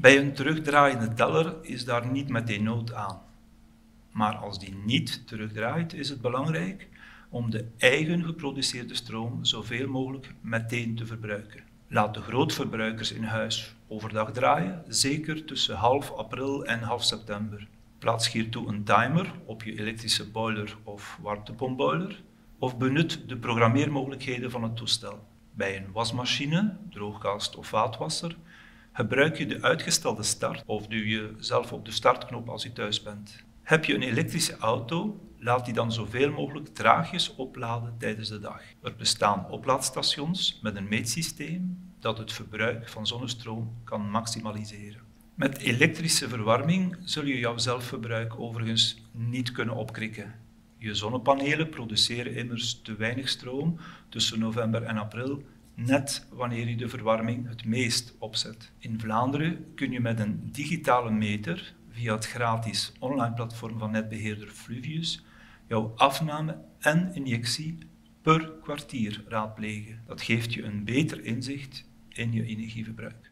Bij een terugdraaiende teller is daar niet meteen nood aan. Maar als die niet terugdraait, is het belangrijk om de eigen geproduceerde stroom zoveel mogelijk meteen te verbruiken. Laat de grootverbruikers in huis overdag draaien, zeker tussen half april en half september. Plaats hiertoe een timer op je elektrische boiler of warmtepompboiler of benut de programmeermogelijkheden van het toestel. Bij een wasmachine, droogkast of vaatwasser gebruik je de uitgestelde start of duw je zelf op de startknop als je thuis bent. Heb je een elektrische auto, laat die dan zoveel mogelijk traagjes opladen tijdens de dag. Er bestaan oplaadstations met een meetsysteem dat het verbruik van zonnestroom kan maximaliseren. Met elektrische verwarming zul je jouw zelfverbruik overigens niet kunnen opkrikken. Je zonnepanelen produceren immers te weinig stroom tussen november en april, net wanneer je de verwarming het meest opzet. In Vlaanderen kun je met een digitale meter via het gratis online platform van netbeheerder Fluvius jouw afname en injectie per kwartier raadplegen. Dat geeft je een beter inzicht in je energieverbruik.